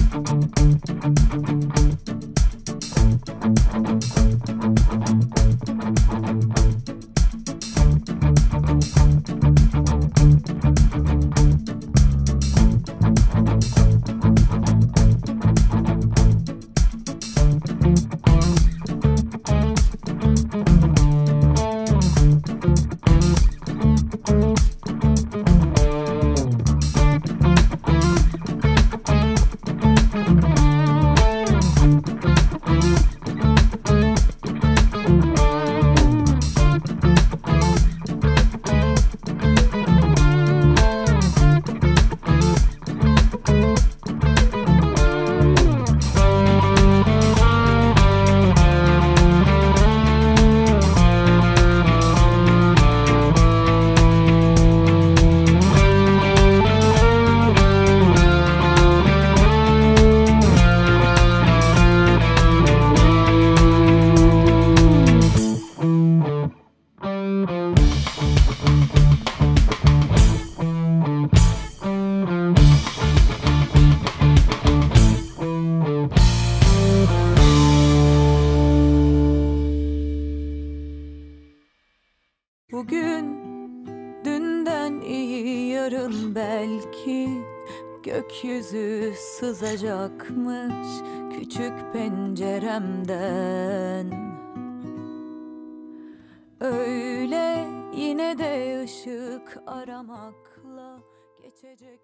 Thank you. Yarın belki gökyüzü sızacakmış küçük penceremden. Öyle yine de ışık aramakla geçecek.